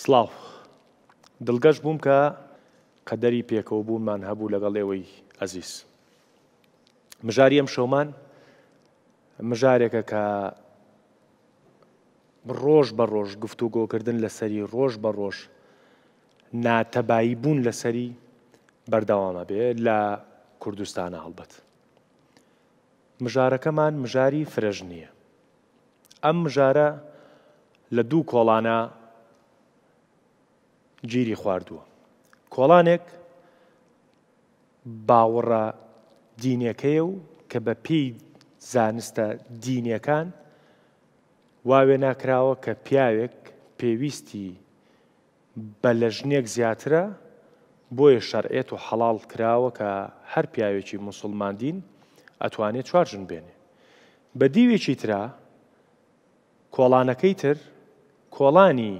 سڵاو. دڵگەش بووم کە قەدەری پێکەوە بوونمان هەبوو لەگەڵ ئێوەی ئەزیز. مژاری ئەمشەومان مژارێکە کە ڕۆژ بە ڕۆژ گفتوگۆکردن لەسەری ڕۆژ بە ڕۆژ ناتەبایی بوون لەسەری بەردەوامە بێ لە کوردستانە هەڵبەت مژارەکەمان مژاری فرەژنیە ئەم مژارە لە دوو کۆڵانە گیری خواردووە کۆڵانێک باوەڕە دینەکەیە و کە بە پێی زانستە دینەکان واوێ ناکراوە کە پیاوێک پێویستی بە لە ژنێک زیاترە بۆیە شەرعێت و حەڵاڵ کراوە کە هەر پیاوێکی موسوڵمان دین ئەتوانێ چوار ژن بێنێ بە دیوێکی ترا کۆڵانەکەی تر کۆڵانی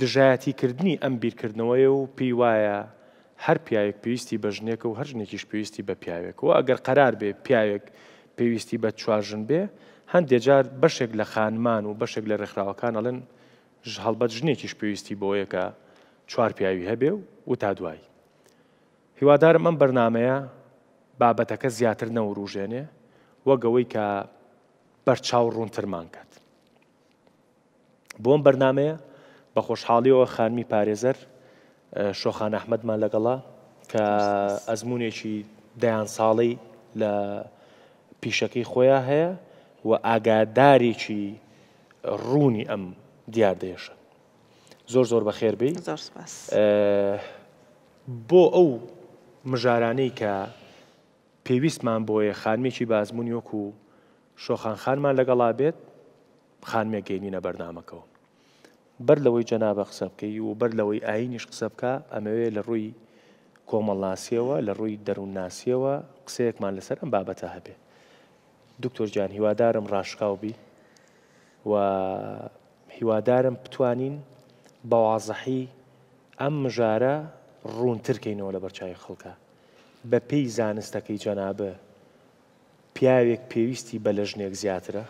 دژایەتی کردنی ئەم بیرکردنەوەیە و پێی وایە هەر پیاوێک پێویستی بە ژنێکە و هەر ژنێکیش پێویستی بە پیاوێک و ئەگەر قەرار بێ پیاوێک پێویستی بە چوار ژن بێ هەندێ جار بەشێک لە خانمان و بەشێک لە ڕێکخراوەکان ئەڵێن ژ هەڵبەت ژنێکیش پێویستی بەوەیە کە چوار پیاوی هەبێ و وتا دوایی. هیوادارم ئەم بەرنامەیە بابەتەکە زیاتر نەوروژێنێ وەک ئەوەی کە بەرچاو ڕوونترمان کات. بۆم بەرنمەیە بە خۆشحاڵیەوە خانمی پارێزەر شۆخان ئەحمەدمان لەگەڵا کە ئەزمونێکی دەیان ساڵی لە پیشەکەی خۆیان هەیە و ئاگادارێکی ڕوونی ئەم دیاردەیەشە زۆر زۆر بەخێر بی بۆ ئەو مژارانەی کە پێویستمان بۆیە خانمێکی بازمونی وەکو شۆخان خانمان لەگەڵا بێت خانمێک گەینینە بەرنمەکەەوە بەر لەوەی جەنابە قسە بکەی و بەر لەوەی ئاینیش قسە بکە ئەمەوێ لە ڕووی کۆمەڵناسیەوە لە ڕووی دەروونناسیەوە قسەیەکمان لەسەر ئەم بابەتە هەبێ دکتۆر گیان هیوادارم ڕاشکاو بی و هیوادارم بتوانین بە وازحی ئەم مژارە ڕوونتر کەینەوە لە بەرچاوی خەڵکا بە پێی زانستەکەی جەنابە پیاوێک پێویستی بە لە ژنێک زیاترە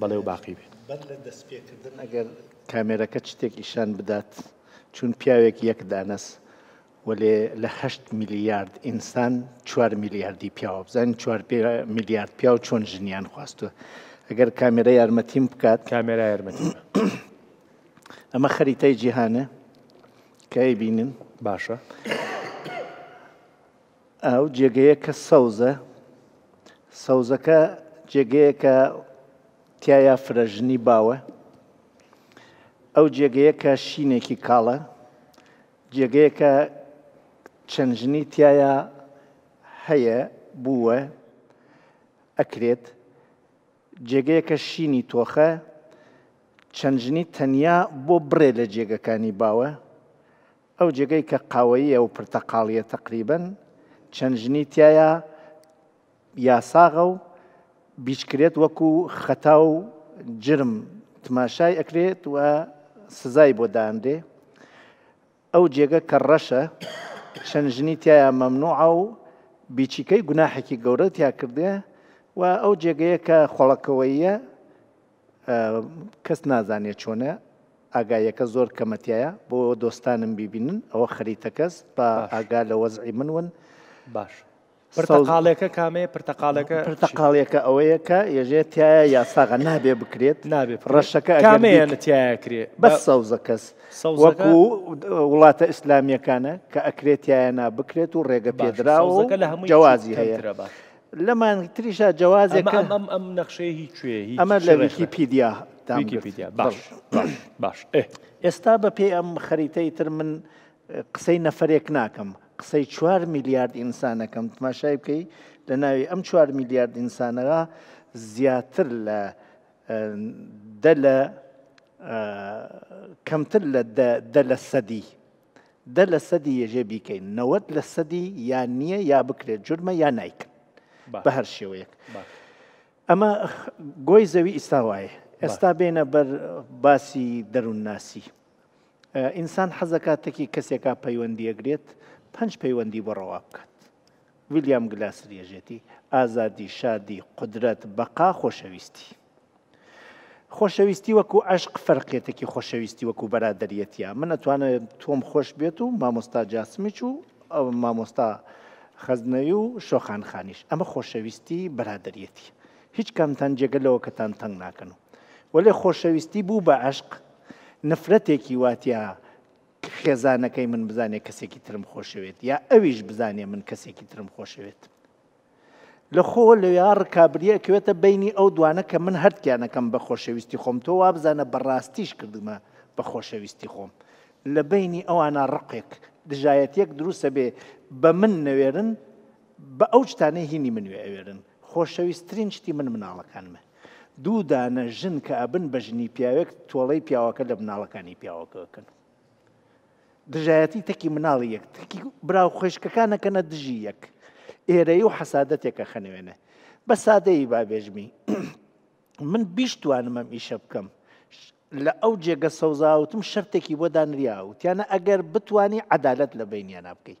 بەڵێ و باقی بێت بەر لە دەستپێکردن ئەگەر کامێرەکە شتێک ئیشان بدات چون پیاوێک یەک دانەس وەلێ لە هەشت میلیارد ئینسان چوار میلیاردی پیاوە بزانین چوار میلیارد پیاو چۆن ژنیان خواستووە ئەگەر کامێرە یارمەتیم بکات کامێرا یارمەتی ئەمە خەریتای جیهانە کای بینن باشە ئەو جێگەیە کە سەوزە سەوزەکە جێگەیەکە تایە فرەژنی باوە ئەو جێگەیە کە شینێکی کاڵە جێگەیەکە چەند ژنی تیایا هەیە بووە ئەکرێت جێگەیەکە شینی تۆخە چەند ژنی تەنیا بۆ بڕێ لە جێگەکانی باوە ئەو جێگەی کە قاوەیە و پرتەقاڵیە تقریبن چەند ژنی تایە یاساغە و بیچکرێت وەکو خەتا و جرم تماشای ئەکرێت و سزای بۆ دانرێ ئەو جێگە کە ڕەشە چەند ژنی تایە مەمنوعە و بیچیکەی گوناحێکی گەورە تیا کردێ و ئەو جێگەیە کە خۆڵەکەوەیە کەس نازانێت چۆنە ئاگایەکە زۆر کەمەتیایە بۆ دۆستانم بیبینن ئەوە خەریتە کەس بە ئاگا لە وەزعی من ون باش پرتەقاڵێکە کامەیە پرتەقاڵەکە پرتەقاڵێکە ئەوەیە کە یەژێ تایە یاساغە نابێ بکرێت نابێ ڕەشەکە کامەیەنە تایەکرێت بە سەوزە کەس سەوزەکە وڵاتە ئیسلامیەکانە کە ئەکرێت تایەنا بکرێت و ڕێگە پێدراوەکە لە هەموو جیازی هەیە لەمان تریشا جیازێک ئەم ئەم نەخشەیە هیچ کوێ ئەمە لە ویکی پیدیا باش باش ئێستا بە پێی ئەم خەریتەی تر من قسەی نەفەرێک ناکەم قسەی چوار میلیارد ئینسانەکەم تماشای بکەی لە ناوی ئەم چوار میلیارد ئینسانەوە زیاتر لە دە لە کەمتر لە دە لە سەدی دە لە سەدی یەژێ بیکەین نەوەت لە سەدی یان نییە یا بکرێت جرمە یا نایکن بە هەر شێوەیەک ئەمە گۆی زەوی ئیستا وایە ئێستا بێنە بەر باسی دەروونناسی ئینسان حەزەکات تەکی کەسێکا پەیوەندیەگرێت پەنج پەیوەندی بۆ ڕەوا بکات ویلیام گلاسریەژێتی ئازادی شادی قدرەت بەقا خۆشەویستی خۆشەویستی وەکو عشق فەرقێتێکی خۆشەویستی وەکو بەرادەریەتە من ئەتوانێت تۆم خۆش بێت و مامۆستا جاسمیچ و ئەو مامۆستا خەزنەوی و شۆخانخانیش ئەمە خۆشەویستی بەرادەریەتی هیچ کامتان جێگە لەوەکەتان تەنگ ناکەن و وەلێ خۆشەویستی بوو بە عەشق نفرەتێکی واتیا خێزانەکەی من بزانێ کەسێکی ترم خۆشەوێت یا ئەویش بزانێ من کەسێکی ترم خۆشەوێت لە خۆ لەویا ڕکابریەکەوێتە بینی ئەو دوانە کە من هەرتیانەکەم بە خۆشەویستی خۆم تۆ وابزانە بەڕاستیش کردمە بە خۆشەویستی خۆم لە بینی ئەوانە ڕقێک دژایەتێک دروستە بێ بە من نەوێرن بە ئەو شتانەی هینی منوێ ئەوێرن خۆشەویسترین شتی من مناڵەکانمە دوو دانە ژن کە ئەبن بە ژنی پیاوێک تۆڵەی پیاوەکە لە مناڵەکانی پیاوەکەکەن دژایەتی تەکی مناڵی یەک تەکی براو خۆشکەکانەکەنە دژی یەک ئێرەی و حەسادەتێکە خەنوێنە بە سادەی بابێژمی من بیشتوانمەم ئیشە بکەم لە ئەو جێگە سەوزاوتم شەرتێکی بۆ دانریاوتیانە ئەگەر بتانی عدالت لە بینیانە بکەیت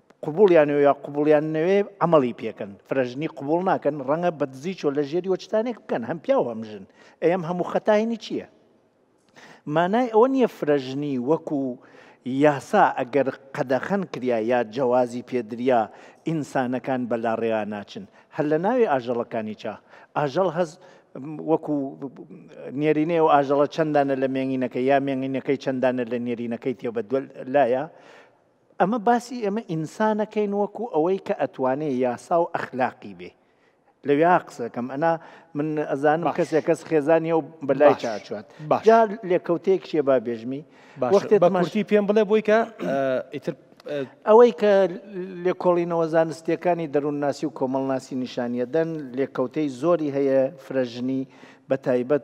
قبوڵیان وێ یا قبوڵیان نەوێ ئەمەڵی پێکەن فرەژنی قبول ناکەن ڕەنگە بەدزی چۆ لە ژێری وەچتانێک بکەن هەم پیاو هەمژن ئەم هەموو خەتاینی چییە؟ مانای ئەوە نییە فرەژنی وەکو یاسا ئەگەر قەدەخەن کریا یا جەوازی پێدریا ئینسانەکان بەلا ڕێیا ناچن هەر لە ناوی ئاژەڵەکانی چا ئاژەڵ هەز وەکو نێرینێ و ئاژەڵە چەندانە لە مێنگینەکە یا مێنگینەکەی چەندانە لە نێرینەکەی تێبە لایە ئەمە باسی ئێمە ئینسانەکەین وەکو ئەوەی کە ئەتوانێ یاسا و ئەخلاقی بێ لەویا قسەکەم ئەنا من ئەزانم کەسێک کەس خێزانانی و بەلای چاچوات جا لێکەوتەیەک شێ با بێژمی بەختی پێم بڵێ بۆی کە ئیتر ئەوەی کە لێکۆڵینەوە زانستیەکانی دەروونناسی و کۆمەڵناسی نیشانیەدەن لێکەوتەی زۆری هەیە فرەژنی بە تایبەت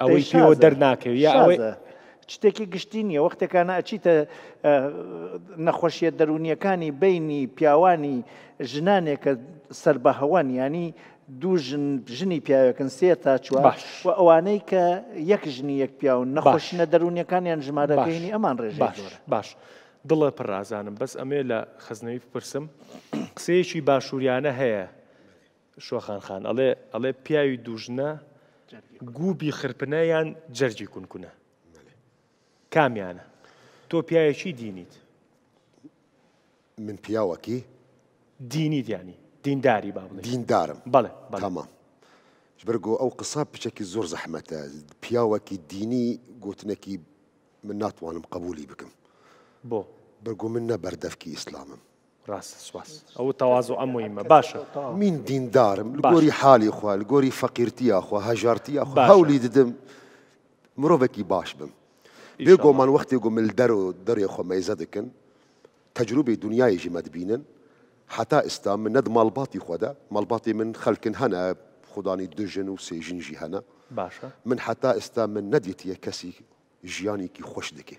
ئەوەی پێوە دەرناکەوێت یا ئەوەی شتێکی گشتی نییە وەختێکانە ئەچیتە نەخۆشیە دەرونیەکانی بینی پیاوانی ژنانێکە سەر بە هەوان ینی دوو ژن ژنی پیاوەکن سێ تا چوار و ئەوانەی کە یەک ژنی یەک پیاون نەخۆشنە دەرونیەکانیان ژمارەکەینی ئەمان ڕێژ باش باش دڵە پڕازانم بەس ئەمێ لە خزنەوی بپرسم قسەیەکی باشووریانە هەیە شۆخان خان ئەڵێ ئەڵێ پیاوی دوژنە گوبی خرپنە یان جەرجی کونکونە کامیانە تۆ پیاوێکی دینیت من پیاوەکی دینی دیانی دینداری با دیندارم بەڵێ بەڵام بەرگۆ ئەو قسە بچێکی زۆر زەحمەتە پیاوەکی دینی گوتنەکی من ناتوانم قبولی بکەم بۆ بەرگۆ من نە بەردەفکی ئیسلامم ڕاستە سوپاس ئەو تەوازوعە موهیمە باشە من دیندارم لە باش. گۆری حالی خوا لە گۆری فەقیرتی یاخوا هەژارتی یاخوا باشە. هەولی ددم مرۆڤێکی باش بم بێ ئیشەڵڵا. گۆمان وەختێ گۆ مل دەر و دەرێ خۆ مەیزە دکن تەجروبەی دنیای ژی مەدبینن حەتا ئستا من نەد ماڵباتی خوەدە ماڵباتی من خەلکن هەنە خودانی دو ژن و سێ ژن ژی هەنە باشە من حەتا ئستا من نەدیتیە کەسی ژیانێکی خوەش دکێ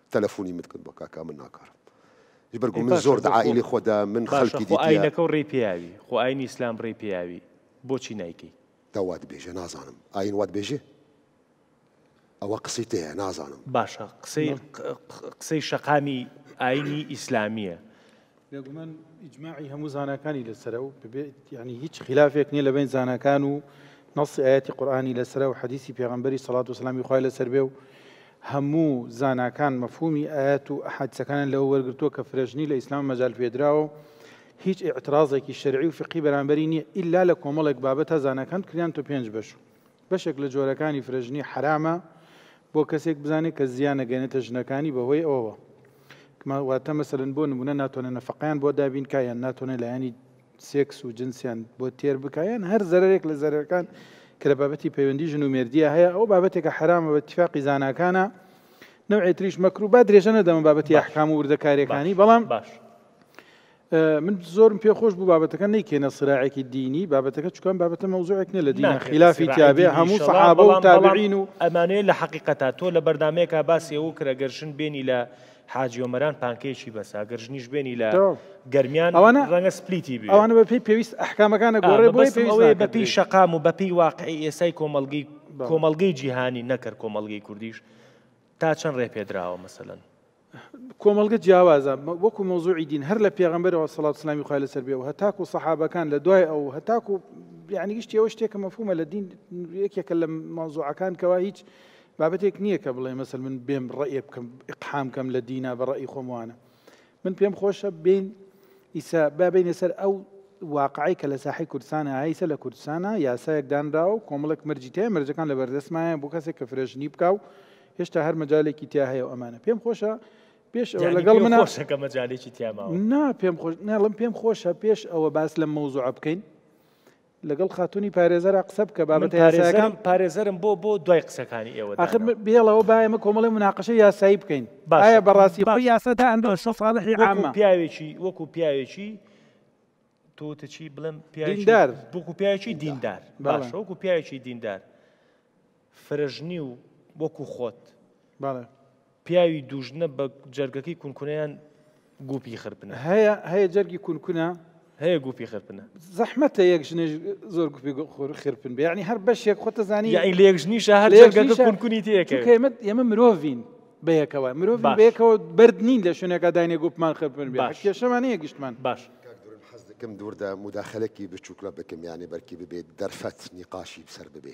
تەلەفونی من کن بۆ کاکا من ناکارم جبر گو من زۆر دعائی لی خۆ دا من خەلکی دیتیە. باشە خۆ ئاینەکە و ری پیاوی خۆ ئاینی اسلام ری پیاوی بۆچی نایکەی. دا وات بێژێ نازانم ئاین وات بێژێ ئەوە قسەی تێیە نازانم. باشە قسەی قسەی شەقامی ئاینی ئیسلامیە بێگومان ئیجماعی هەموو زاناکانی لەسەرە و یعنی هیچ خلافێک نییە لەبین زاناکان و نەسی ئاەتی قورآانی لەسرە و حەدیسی پێغمبەری سەڵات و سلامی خخوای لەسەر بێ و هەموو زاناکان مەفهومی ئاەت و حادسەکانیان لەوە وەرگتووە کە فرەژنی لە ئیسلام مەجال پێدراوە هیچ اعترازێکی شەرعی و فقی بەرامبەری نییە ئللا لە کۆمەڵێک بابەتە زانەکان کریان تو پێنج بەش بەشێک لە جۆرەکانی فرەژنی حەرامە بۆ کەسێک بزانێت کە زیان نەگەێنێتە ژنەکانی بەهۆی ئەوەوە واتە مەسەرن بۆ نمونە ناتوانێت نەفقیان بۆ دابین کایان ناتوانێت لایەنی سێکس و جنسیان بۆ تێر بکایەن هەر زەرێک لە زەرەکان کە لە بابەتی پەیوەندی ژن و مردیە هەیە ئەو بابەتێکە حرامە بە تفاقی زاناکانە نەوێتریش مەکرو با درێژە نەدەمە بابەتی یاحکام و وردەکارەکانی بەڵام باش من زۆرم پێ خۆش بوو بابەتەکە نیکەێنە سراعێکی دینی بابەتەکە چکان بابەتە مەوزوعێک نیە لە دینە خلافی تابێ هەموو سەحابە و تابعین و ئەمانەیە لە حقیقەتا تۆ لە بەردامێکا باسی ئەو کرە گەرشن بێنی لە حاجیۆمەران پانکێکی بەسا گەرژنیش بێنی لە گەرمیان ئەوانە ڕەنگە سپلیتی بێ ئەوانە بەپی پێویست ئەحکامەکانە گۆڕێ بۆی بەپی شقام و بەپی واقعی ئێسای کۆمەلگەی کۆمەلگەی جیهانی نەکرد کۆمەلگەی کوردیش تا چەند ڕێ پێدراوە مەسەن کۆمەڵگە جیاوازە وەکو مەوزوعی دین هەر لە پێغمبەرەوە سەڵات سلامی خخوای لەسەر بێ و هەتاکو سەحابەکان لە دوای ئەو هەتاکو یعنی گشتی ئەوە شتێکە مەفهومە لە دین یەکێکە لە مەوزوعەکان کەوا هیچ بابەتێک نییە کە بڵێ مەسل من بێم ڕێ بکەم ئقحام کەم لە دینا بە ڕێی خۆموانە من پێم خۆشە بین ئیسا بابینە سەر ئەو واقعی کە لە ساحی کوردستانە هایسە لە کوردستانە یاسایەک دانراوە و کۆمەڵک مەرجی تای مەرجەکان لە بەردەستمایە بۆ کەسێک کە فرەژنی بکاو هێشتا هەر مەجالێکی تیا هەیە و ئەمانە پێم خۆشە پێش ئەوە لەگەڵ من خۆشەکە مەجالێکی تیاما نا پێم خۆش ناڵم پێم خۆشە پێش ئەوە باس لەم مەوزوع بکەین لەگەڵ خاتونی پارێزەرا قسە بکە بابەت یاساکان پارێزەرم بۆ بۆ دوای قسەکانی ئێوە آخر بێڵەوە باەمە کۆمەڵی مناقەشە یاسایی بکەین باە بەڕاستی با یاسەدا ئەندۆ شەڵی ئامە پیاوێکی وەکو پیاوێکی تۆتەچی بڵم پیاوێکی دیندار بۆکو پیاوێکی دیندار باش وەکو پیاوێکی دیندار فرەژنی و وەکو خۆت. بەڵێ. پیاوی دووژنە بە جەرگەکەی کونکونەیان گوپی خرپنە هەیە هەیە جەرگی کونکونە هەیە گوپی خرپنە زەحمەتە یەک ژنێژ زۆر گوپی خۆر خرپن بێ ینی هەر بەشێک خۆتە زانی یعنی لە یەکژنی شەهر جەرگەکە کونکونی تێکەمت ئێمە مرۆڤین بەیەکەوە مرۆڤ بەیەکەوە بەرد نین لە شوێنەکە داینێ گوپمان خرپن بێ کێشەمان یە گشتمان باش. حەزدکم دووردا مداخلەکی بچووکلە بکەم یانێ بەرکی ببێت دەرفەت نیقاشی بسەر ببێ.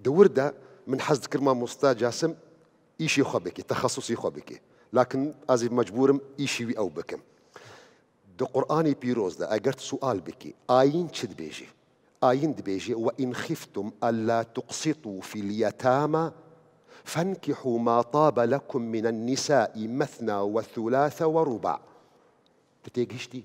دور ده من حزد كرما مستا جاسم إيشي خبكي تخصصي خبكي لكن أزي مجبورم إيشي وي أو بكم دو قرآني بيروز ده أجرت سؤال بكي آين تشد آين دبيجي وإن خفتم ألا تقسطوا في اليتامى فانكحوا ما طاب لكم من النساء مثنى وثلاث ورباع تتيجشتي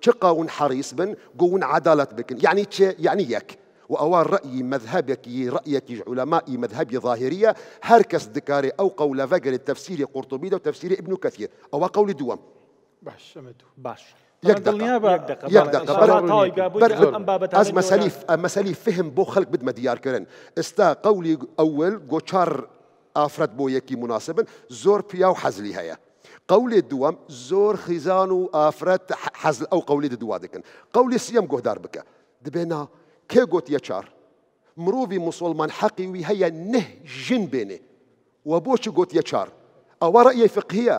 چ قاون حەڕیس بن گوون عەدالەت بکن یەعنی چ یەعنی یەک و ئەوە ڕەئی مەزهەبێک ی ڕەئیەکیش عولەما ی مەزهەبی ظاهریە هەر کەس دکارێ ئەو قەولە ڤەگرێ تەفسیری قورطبی دەو تەفسیری ابن کەثیر ئەوە قەولی دووەم. باش ئەمە دوو. باش. یەک دەقە دڵنیا بە یەک دەقە یەک بەڵێ دەقە بەرە انشاءاللە تەواوی گابۆی بەرە کردم ئەم بابەتانەی ئەز گۆران. مەسەلی ئە مەسەلی فهم بۆ خەلک بدمە دیار کرن ئستا قەولی ئەول گۆ چار ئافرەت بۆ یەکی موناسبن زۆر پیاو حەزلی هەیە قەولی دووەم زۆر خیزان و ئافرەت حەزل ئەو قەولی ددوا دکن قەولی سیەم گۆهدار بکە دبێنا کێ گۆت یە چار مروڤی مسلمان حەقی وی هەیە نه ژن بێنێ و بۆچ گۆت یە چار ئەوە ڕەیە فقهیە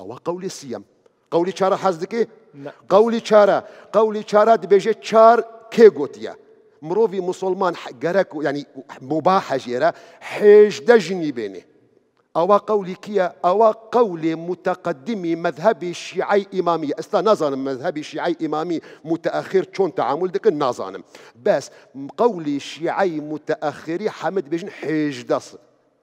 ئەوە قەولی سیەم قەولی چارە حەز دکێ قەولی چارە قەولی چارە دبێژێت چار کێ گوتیە مرۆڤی مسلمان گەرەک و ینی موبا حەژێرە حێژدە ژنی بێنێ ئەوە قەولی کیە ئەوە قەولێ متەقدمی مذهبی شیعی ئیمامی ئێستا نازانم مذهبی شیعی ئیمامی متأخر چۆن تعامل دەکەن نازانم بەس قەولی شیعی متأخری حەمد بێژن حێژدە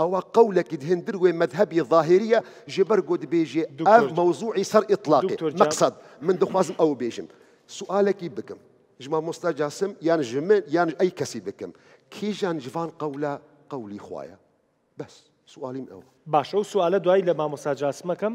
ئەوە قەولەکی دهندر وێ مەزهەبی ظاهریە ژێ بەر گۆت بێژێ ئەڤ مەوزوعی سەر ئیتڵاقێ مەقسەد من دخوازم ئەوە بێژم سوئالەکی بکم ژ مامۆستا جاسم یان ژ من یان ژ ئەی کەسی بکم کیژان ژڤان قەولە قەولی خوایە بەس سوئالیم ئەوە. باش ئەو سوئالە دوای لە مامۆستا جاسم ئەکەم.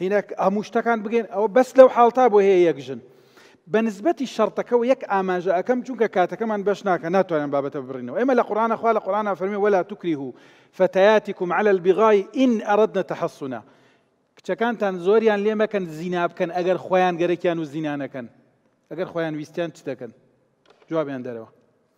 هینا هەموو شتەکان بگەین ئەوە بەس لەو حاڵتا بۆ هەیە یەک ژن بە نسبەتی شەڕتەکەەوە یەک ئاماژە ئەەکەم چونکە کاتەکەمان بەش ناکە ناتوانن بابەتە بڕینەوە ئێمە لە قڕانە خوا لە قڕانە فەرمی وەلا توکری و فتياتكم على البغاي إن أردنا تحصنا کچەکانتان زۆریان لێ مەکەن زینا بکەن ئەگەر خۆیان گەرەکیان و زینانەکەن ئەگەر خۆیان ویستیان چ دەکەن جوابیان دەرەوە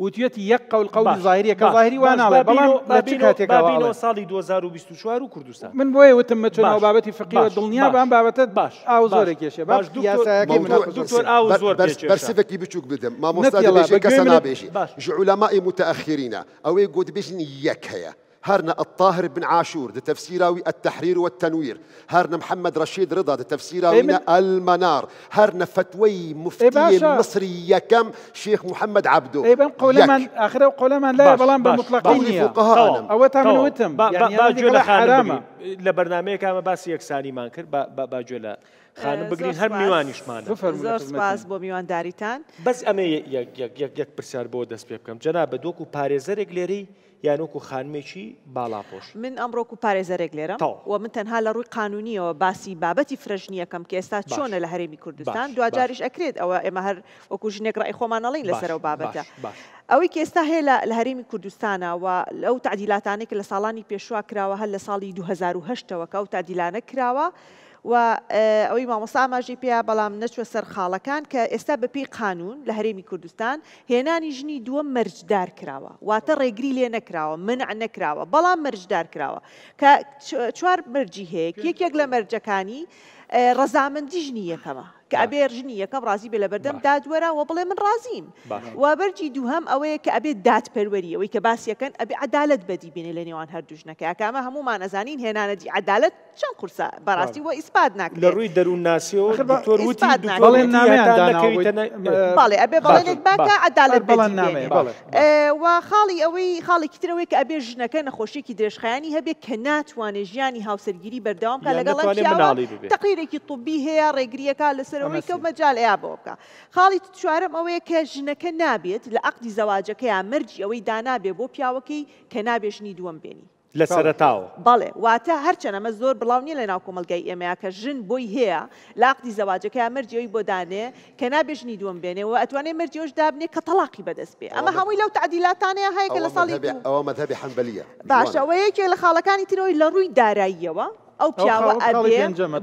وتویەتی یەک قەول قەولی زاهریە کە زاهری وا ناڵێ بەڵام لە چ کاتێکا وا ئەڵێ ساڵی 2024 و کوردستان من بۆیە وتم مەچۆ ناو بابەتی فقیە دڵنیا بە ئەم بابەتە باش ئاو زۆرە کێشێ باش یاسایەکەی مناقەشە دکتۆر ئاو زۆر بەرز کێشێ بەرسڤکی بچووک بدەم مامۆستا دەبێژێ کەسە نابێژی ژە عولەمائی موتەئەخیرینە ئەوەی گوت بێژن یەک هەیە هەر نە الطاهر بن عاشور دە تەفسیراوی التحریر والتنویر هەر نە محمد رشید رضا دە تەفسیراوی نە المنار هەر نە فتوی مفتی مصری یەکەم شیخ محمد عبدو ئەی بەم قولەمان ئاخرە قولەمان لا بەڵام بە مطلقی نیە ئەوە تا من وتم باجو لە خانم لە بەرنمەیەکە ئەمە باسی یەکسانیمان کرد باجو لە خانم بگرین هەر میوانیشمان زۆر سپاس بۆ میوانداریتان بەس ئەمە یەک پرسیار بۆ دەست پێ بکەم جەنا بە دۆک و پارێزەرێک لێرەی یان وەکو خانمێکی باڵاپۆش. من ئەمڕۆ وەکو پارێزەرێک لێرەم و من تەنها لە ڕووی قانونییەوە باسی بابەتی فرەژنی ئەکەم کە ئێستا چۆنە لە هەرێمی کوردستان، دواجاریش ئەکرێت ئەوە ئێمە هەر وەکو ژنێک ڕای خۆمان ئەڵێین لەسەر ئەو بابەتە. ئەوەی کە ئێستا هەیە لە لە هەرێمی کوردستانا و ئەو تەعدیلاتانەی کە لە ساڵانی پێشوا کراوە هەر لە ساڵی دوو هەزار و هەشت ەوە کە ئەو تەعدیلانە کراوە، و ئەوەی مامۆستا ئاماژەی پێیە بەڵام نەچووە سەر خاڵەکان کە ئێستا بەپێی قانوون لە هەرێمی کوردستان هێنانی ژنی دووەم مەرجدار کراوە واتە ڕێگری لێ نەکراوە منع نەکراوە بەڵام مەرجدار کراوە کە چوار مەرجی هەیە یەکێک لە مەرجەکانی ڕەزامەندی ژنی یەکەمە کە باش. ئەبێ ژنی یەکەم ڕازی بێ لەبەردەم باش. دادوەرا و بڵێ من ڕازیم باش. و بەرجی دووهەم ئەوەیە کە ئەبێ دادپەروەری ئەوەی کە باسیەکەن ئەبێ عەدالەت بەدی بێنێ لە نێوان هەردوو ژنەکەیا کە ئەمە هەموومان ئەزانین هێنانە دی عەدالەت چەند قورسە بەڕاستی بەڵێ. و ئیسپات لە ناکرێت ڕووی دەروونناسیەوە ئەخر با- دکتۆر وتی ئیسپات دکتۆر ناکرێت. وتی بەڵێننامەیان هەتا داناوە بۆی. نەکەویتە نە- بەڵێ ئەبێ بەڵێنێک باش. باکە عەدالەت بەدی بەڵێننامەیە، بێنێ بەڵێ. و خاڵی ئەوەی خاڵێکی تر ئەوەیە کە ئەبێ ژنەکە نەخۆشیەکی درێژخایەنی هەبێ کە ناتوانێ ژیانی هاوسەرگیری بەردەوام بکا یان لەگەڵ ئەم نەتوانێ پیاوە مناڵی ببێ تەقریرێکی طبی هەیە ڕێگریەکا لەسەرەوەی ئەمە کە سەیرە مەجال ەیە بەوە بکا خاڵی چوارەم ئەوەیە کە ژنەکە نابێت لە عەقدی زەواجەکەیا مەرجی ئەوەی دانابێ بۆ پیاوەکەی کە نابێ ژنی دووەم بێنی لە سەرەتاوە. بەڵێ، واتە هەرچەند ئەمە زۆر بڵاو نیە لەناو کۆمەڵگای ئێمەیا کە ژن بۆی هەیە لە عەقدی زەواجەکەیا مەرجی ئەوی بۆ دانێ کە نابێ ژنی دووەم بێنێ و ئەتوانێ مەرجی ئەوش دابنێ کە تەڵاقی بەدەست بێ ئەمە هەمووی لەو تەعدیلاتانەیا هەیە کە لە ساڵی دوو ئەوە مەزهەبی حەنبەلیە. باشە وە یەکێک لە خاڵەکانی ترەوەی لە ڕووی داراییەوە ئەو پیاوە ئەبێ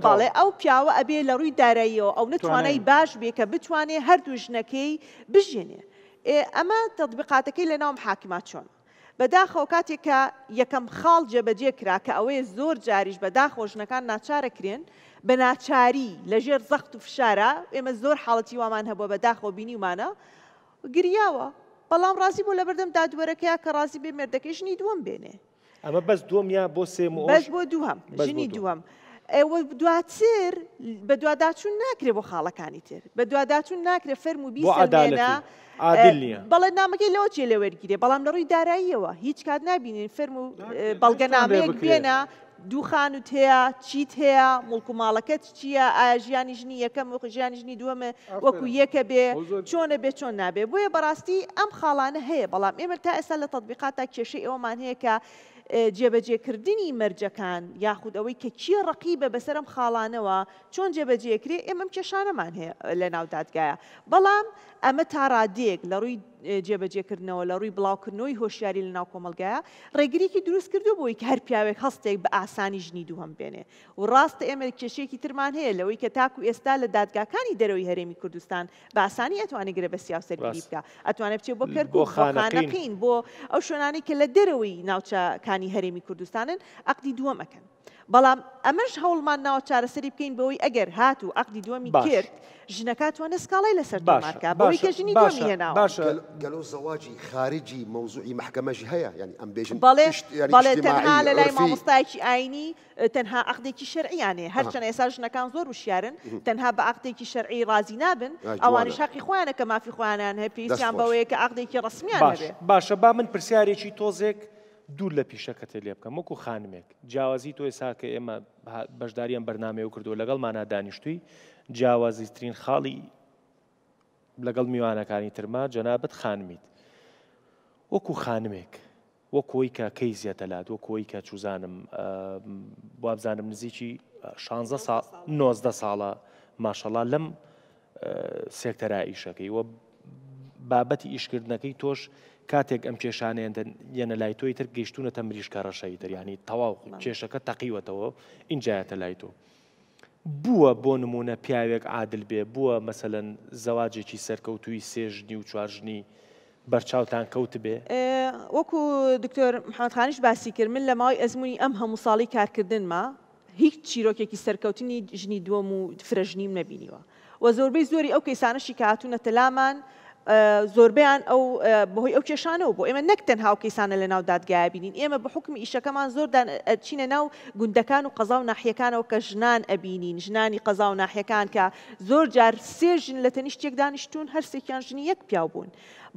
بەڵێ ئەو پیاوە ئەبێ لە ڕووی داراییەوە ئەونە توانای باش بێ کە بتوانێ هەردوو ژنەکەی بژێنێ ئێ ئەمە تەتبیقاتەکەی لەناوم حاکما چۆنە؟ بەداخەوە کاتێک کە یەکەم خاڵ جێبەجێ کرا کە ئەوەیە زۆر جاریش بەداخەوە ژنەکان ناچارەکرێن بە ناچاری لەژێر زەخت و فشارە ئێمە زۆر حاڵەتی وامان هەبووە بەداخەوە بینیومانە گریاوە بەڵام ڕازی بۆ لەبەردەم دادوەرەکەیا کە ڕازی بێ مێردەکەی ژنی دووەم بێنێ ئەمە بەس دووەم یا بۆ سێم بەس بۆ دووهم ژنی دووەم و دواتر بەدواداچوون ناکرێ بۆ خاڵەکانی تر بەدواداچوون ناکرێ فەرم و بیسەلێنە بەڵێنامەکەی لەوە چێ لە وەرگیرێ بەڵام لە ڕووی داراییەوە هیچ کات نبینین فەرم و بەڵگەنامەیەک بێنە دووخان و تەیە چیت هەیە مڵک و ماڵەکەت چییە ئایا ژیانی ژنی یەکەم و ژیانی ژنی دووەمە وەکو یەکە بێ چۆنە بێ چۆن نابێ بۆیە بەڕاستی ئەم خاڵانە هەیە بەڵام ئێمە تا ئێستا لە تطببیقات تا کێشەی ئەومان هەیە کە جێبەجێکردنی مەرجەکان یاخود ئەوەی کە کێ ڕەقیبە بەسەر ئەم خاڵانەوە چۆن جێبەجێکرێ ئێمە ئەم کێشانەمان هەیە لە ناو دادگایە بەڵام ئەمە تا ڕادەیەک لە ڕووی جێبەجێکردنەوە لە ڕووی بڵاوکردنەوەی هۆشیاری لە ناو کۆمەلگایە ڕێگریکی دروست کردو بۆی کە هەر پیاوێک هەستێک بە ئاسانی ژنی دووهم بێنێ و ڕاستە ئێمە کێشێکی ترمان هەیە لەوەی کە تاکو ئێستا لە دادگاکانی دەرەوەی هەرێمی کوردستان بە ئاسانی ئەتوانێت گرێ بە سیاو سەرگیری ڕاست. بکا ئەتوانێت بچێت بۆ کەرکوک بۆ بۆ خانەقین. خانەقین بۆ ئەو شوێنانەی کە لە دەرەوەی ناوچەکانی هەرێمی کوردستانن ئەقدی دووەم ئەکەن بەڵام ئەمەش هەوڵمان ناوە چارەسەری بکەین بەوەی ئەگەر هات و ئەقدی دووەمی باش. کرد ژنەکە ئەتوانێت سکاڵای لەسەر باشە، تۆمار کا بەوەی باشە، کە ژنی باشە، دووەمی هێناوە باشە. گەل گەلۆ زەواجی خارجی مەوزوعی مەحکەمەش هەیە یانی ئەم بێژن بەڵێ ئیشت یانی بەڵێ تەنها ئیشتیماعی لەلای عورفی. مامۆستایەکی ئاینی تەنها عەقدێکی شەرعیانێ هەرچەنە ئێسا ژنەکان زۆر وشیارن تەنها بە عەقدێکی شەرعی ڕازی نابن ئەوانیش حەقی خۆیانە کە مافی خۆیانیان هەیە پێویستیان بەوەیە کە عەقدێکی ڕەسمیان هەبێ باشە با من پرسیارێکی تۆزێک دوور لە پیشەکەتێ لێ بکەم وەکو خانمێک جیاوازی تۆ ئێسا کە ئێمە بەشداریان بەرنمەیە و کردو لەگەڵمانە دانیشتووی جیاوازیترین خاڵی لەگەڵ میوانەکانی ترما جەنابەت خانمیت وەکو خانمێک وەک وەی کە کەی زیەتە لات وەک وەی کە چوزانم وابزانم نزیکی شانزە سا نۆزدە ساڵە ماشەڵا لەم سێکتەرا ئیشەکەی وە بابەتی ئیشکردنەکەی تۆش کاتێک ئەم کێشانێن یەنە لای تۆی تر گەیشتونەتە مریشکە ڕەشەی دەریانی تەواو کێشەکە تەقیوەتەوە ئینجایەتە لای تۆ بووە بۆ نموونە پیاوێک عادل بێ بووە مەسەلەن زەواجێکی سەرکەوتووی سێ ژنی و چوار ژنی بەرچاوتان کەوتبێ؟ وەکو دکتۆر محمد خانیش باسی کرد من لە ماوەی ئەزموونی ئەم هەموو ساڵی کارکردنما هیچ چیرۆکێکی سەرکەوتنی ژنی دووەم و فرەژنیم نەبینیوە. وە زۆربەی زۆری ئەو کەیسانەشی کە هاتوونەتە لامان زۆربەیان ئەو بەهۆی ئەو کێشانەوە بۆ ئێمە نەک تەنها و کەیسانە لە ناو دادگایە بینین ئێمە بە حکومی ئیشەکەمان زۆردان چینە ناو گوندەکان و قەزا و ناحیەکانەوە کە ژنان ئەبینین ژنانی قەزا و ناحیەکان کە زۆر جار سێ ژن لە تەنیشتێک دانیشتون هەرسێکیان ژنی یەک پیاو بوون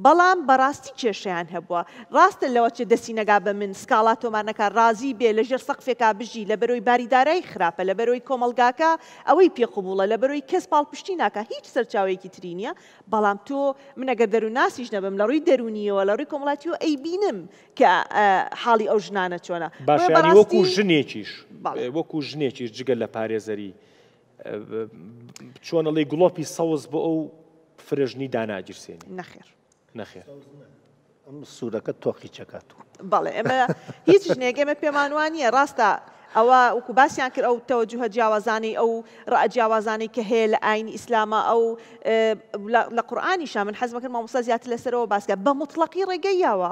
بەڵام بەڕاستی کێشەیان هەبووە ڕاستە لەوەچێ دەسی نەگا بە من سکاڵا تۆمار نەکا ڕازی بێ لە ژێر سەقفێکا بژی لەبەرۆی باری دارایی خراپە لەبەرۆی کۆمەڵگاکە ئەوەی پێ قبوڵە لەبەرۆی کەس پاڵپشتی ناکا هیچ سەرچاوەیەکی تری نیە بەڵام تۆ من ئەگەر دەروناسیش نەبم لە ڕوی دەرونیەوە لە ڕوی کۆمەڵاتیەوە ئەیبینم کە حاڵی ئەو ژنانە چۆنە باشە یانی وەکو ژنێکیش بەڵێ وەکو ژنێکیش جگە لە پارێزەری. چۆنەڵی گڵۆپی سەوز بۆ ئەو فرەژنی داناگیرسێنی نەخێر نەخێر. سوورەکە تۆقی چەکات و بەڵێ ئێمە هیچ ژنێک ئێمە پێمانوانە ڕاستە ئەوە وکو باسییان کرد ئەو تەوەجوهە جیاوازانەی ئەو ڕە جیاوازانەی کە هەیە لە ئاینی ئیسلامە ئەو لە قورآانیشە من حەزمەکرد مامۆستا زیاتر لەسەرەوە باسکە بە مطلقی ڕێگەی یاوە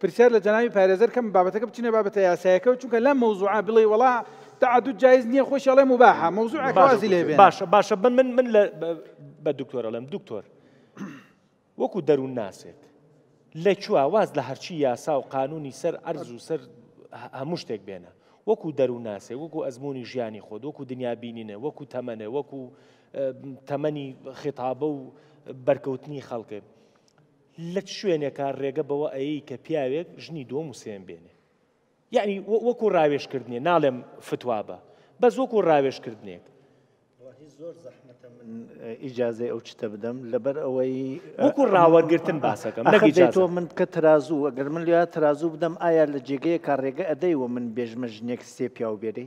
پرسیار لە جەنابی پارێزەر کەم بابەتەکە بچینە بابەتە یاسایەکەوە چونکە لەم مەوزوعە بڵێ وەڵا تعدد جایز نییە خۆشی ئەڵێ مباحە مەوزوعە خوازی لێ بێ باشە باشە من من من لە بە دکتۆر ئەڵێم دکتۆر وەکو دەروون ناسێت لە چوا واز لە هەرچی یاسا و قانونی سەر ئەرز و سەر هەموو شتێک بێنە وەکو دەروون ناسێ وەکو ئەزمموی ژیانی خۆت وەکو دنیا بینینە وەکو تەمەنێ وەکو تەمەنی خێتابە و بەرکەوتنی خەڵکێ لە چ شوێنێکا رێگە بەوە ئەیەی کە پیاوێک ژنی دووەم و سێیەم بێنێ؟ یەعنی وەکو راوێژکردنێ، ناڵێم فتوا بە، بەس وەکو راوێژکردنێک. وەڵاهی زۆر زەحمەتە من ئیجازەی ئەو چتە بدەم لەبەر ئەوەی وەکو راوەرگرتن باس ئەکەم نەک ئیجازە. ئەخەر دەیتۆ من بکە ترازوو، ئەگەر من لێرا ترازوو بدەم ئایا لە جێگەیەکا رێگە ئەدەی و من بێژمە ژنێک سێ پیاو بێنێ؟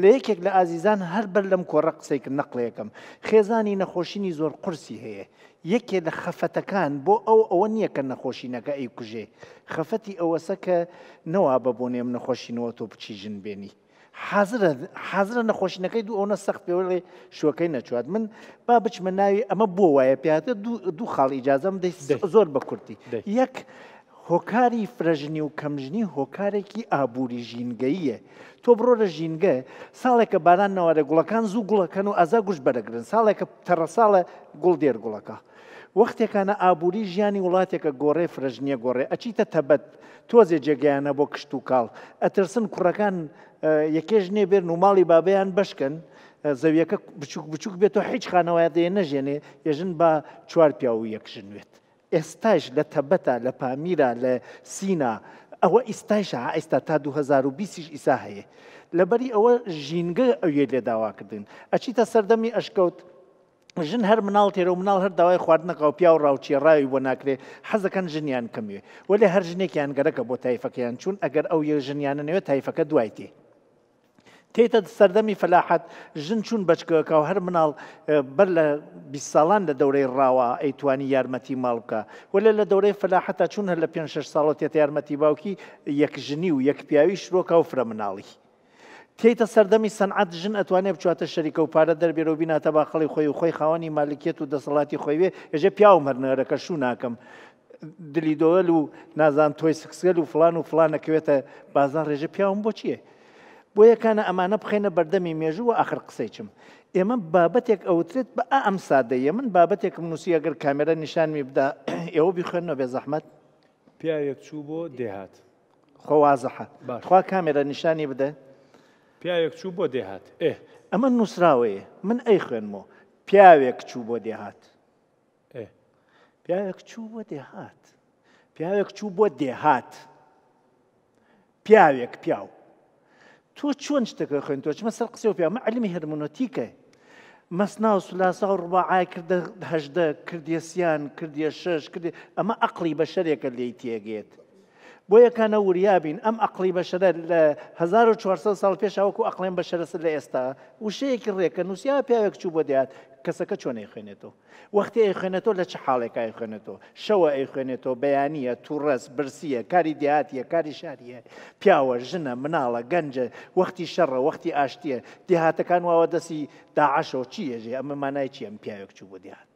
لە یەکێک لە ئازیزان هەر بەر لەم کۆڕە قسەی کرد نەقڵێکم خێزانی نەخۆشینی زۆر قورسی هەیە یەکێ لە خەفەتەکان بۆ ئەو ئەوە نییە کە نەخۆشینەکە ئەی کوژێ خەفەتی ئەوەسە کە نەوا بە بۆنێم نەخۆشینەوە تۆ بچی ژن بێنی حازرە حازرە نەخۆشینەکەی دوو ئەوە سەخت پێوەڵێ شوەکەی نەچوات من با بچمە ناوی ئەمە بۆ وایە پێاتە دوو خاڵ ئیجازم دەی زۆر بە کورتی یەک هۆکاری فرەژنی و کەمژنی هۆکارێکی ئابووری ژینگەییە. تۆ بڕۆ لە ژینگە، ساڵێکە باران نەوارێ گوڵەکان زوو گوڵەکەن و ئازا گوشت بەرەگرن، ساڵێکە تەڕەساڵە گوڵ دێر گوڵەکە. وەختێکانە ئابووری ژیانی وڵاتێکە گۆڕێ، فرەژنییە گۆڕێ، ئەچیتە تەبەت، تۆزێ جێگەیانە بۆ کشتوکاڵ، ئەترسن کوڕەکان یەکێ ژنێ بێرن و ماڵی بابیان بەشکەن، زەوییەکە بچووک بچووک بێت و هیچ خانەوادەیێ نەژێنێ، یەژن با چوار پیاو و یەک ژن وێت. ئێستایش لە تەبەتا لە پامیرا لە سینا ئەوە ئیستایش ها ئیستا تا دوو هەزار و بیست یش ئیسا هەیە لەبەری ئەوە ژینگە ئەویێ لێ داوا کردن ئەچیتە سەردەمی ئەشکەوت ژن هەر مناڵ تێرە و مناڵ هەر داوای خواردنەکە و پیاو ڕاوچیە ڕاوی بۆ ناکرێ حەزەکەن ژنیان کەموێ وەلێ هەر ژنێکیان گەرەکە بۆ تایفەکەیان چوون ئەگەر ئەو یە ژنیانە نەوێ تایفەکە دوای تێ تێیتە سەردەمی فەلاحەت ژن چوون بەچکەکە و هەر مناڵ بەر لە بیست ساڵان لە دەورەی ڕاوە ئەیتوانی یارمەتی ماڵ بکە وەلێ لە دەورەی فەلاحەتە چوون هەر لە پێنج شەش ساڵەوە تێتە یارمەتی باوکی یەک ژنی و یەک پیاوی شرۆکە و فرە مناڵی تێیتە سەردەمی سەنعەت ژن ئەتوانێ بچواتە شەریکە و پارە دەربێرە و بیناتە باقەڵی خۆی و خۆی خاوەنی مالکیت و دەسەڵاتی خۆیوێ ێژێ پیاوم هەرنەرەکە شوو ناکەم دلی دۆل و نازان تۆی سکسگەل و فلان و فلان نەکەوێتە بازان ڕێژە پیاوم بۆ چییە؟ بۆ یەکانە ئەمانە بخەینە بەردەمی مێژوو و ئاخر قسەی چم ئێمە بابەتێک ئەوترێت بە ئەم سادەیە من بابەتێکم نووسی ئەگەر کامێرە نیشانمی بدا ئێوە بیخوێنەوە بێ زەحمەت پیاوێک چوو بۆ دێهات خۆوازەحە خوا کامێرە نیشانی بدە پیاوێک چوو بۆ دێهات ئێ ئەمە نووسراوەیە من ئەی خوێنمەوە پیاوێک چوو بۆ دێهات ئێ پیاوێک چوو بۆ دێهات پیاوێک چوو بۆ دێهات پیاوێک پیاو تۆ چۆن شتەکە خوێن تۆ چمە سەر قسە و پیامە علمی هەرمونەتیکە مەسنا و سلاسا و ڕبعای کردە هەشدە کردیسیان کردیە شەش کردی ئەمە ئەقلی بە شەرێکە لێی تێگێت بۆ یەکانە وریابین ئەم ئەقلی بەشەرە لە 1400 ساڵ پێشاوەکو ئەقلێن بەشەرەسە لە ئێستا وشەیەکی ڕێکە نووسیا پیاوێک چوو بۆ دەات کەسەکە چۆنەی خوێنێتەوە وەختی ئەیخوێنێتەوە لە چ حاڵێکا ئەیخوێنێتەوە؟ شەوە ئەیخوێنێتەوە، بەیانییە، تووڕەس، برسییە، کاری دێهاتییە، کاری شارییە، پیاوە، ژنە، مناڵە، گەنجە، وەختی شەڕە، وەختی ئاشتییە، دێهاتەکان واوە دەستی داعشەوە، چی یەژێ؟ ئەمە مانای چییە؟ ئەم پیاوێک چوو بۆ دێهات.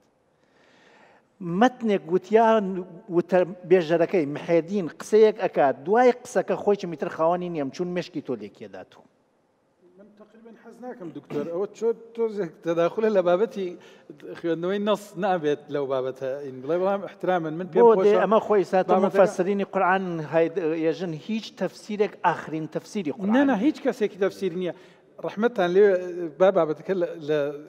مەتنێک وتیان وتە بێژەرەکەی، محێدین، قسەیەک ئەکات، دوای قسەکە خۆی چمیتر خاوەنی نییەم چوون مێشکی تۆ لێکیەداتوو. من تقریبا حەز ناکەم دکتۆر ئەوە چۆ تۆزێک تەداخلە لە بابەتی خوێندنەوەی نەس نابێت لەو بابەتە ئین بڵێ بەڵام احترامن من پێ ئەمە خۆی ساتە مفەسرینی قورآن ێژن هیچ تەفسیرێک ئاخرین تەفسیری قورآن نه هیچ کەسێکی تەفسیر نییە ڕحمەتان لێ با بابەتەکە لە